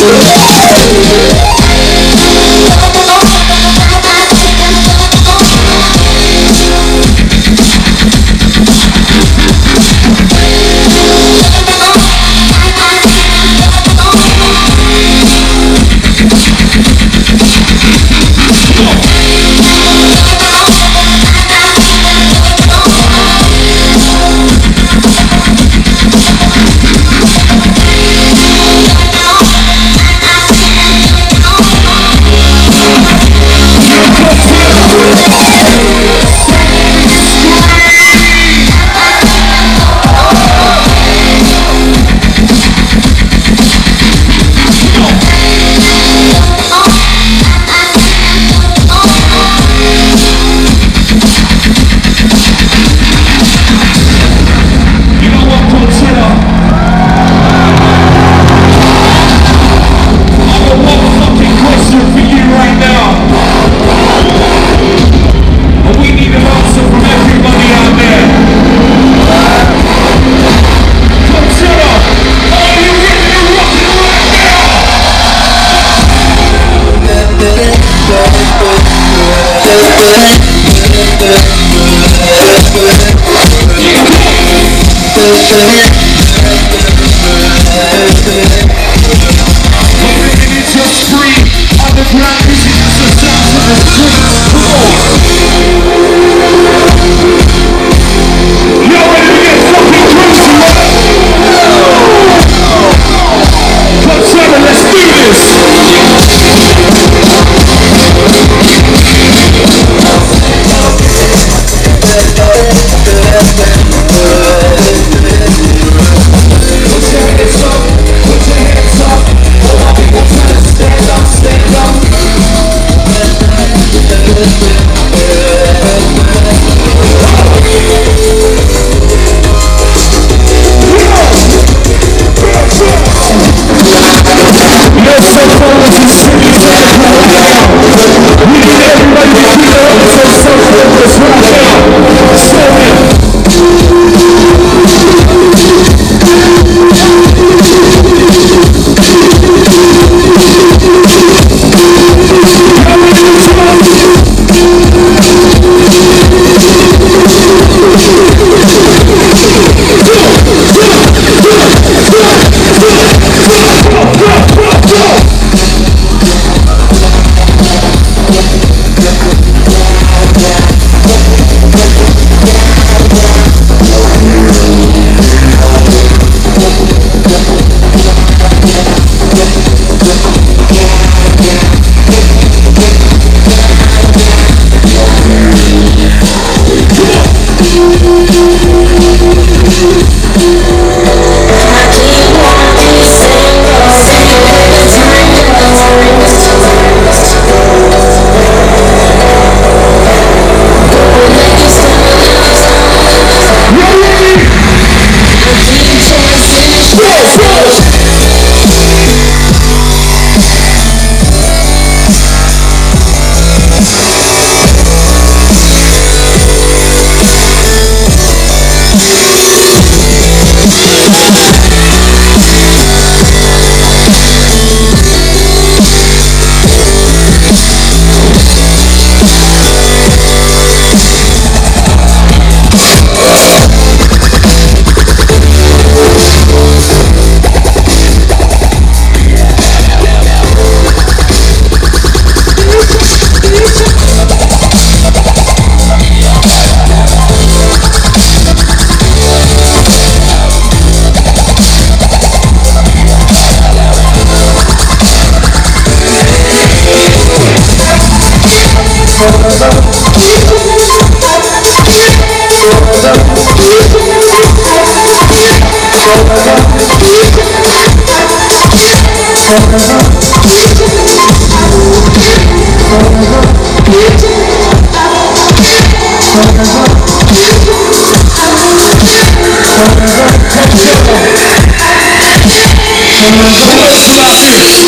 Yeah. to We need everybody to keep their own self-confidence. Em duas faces.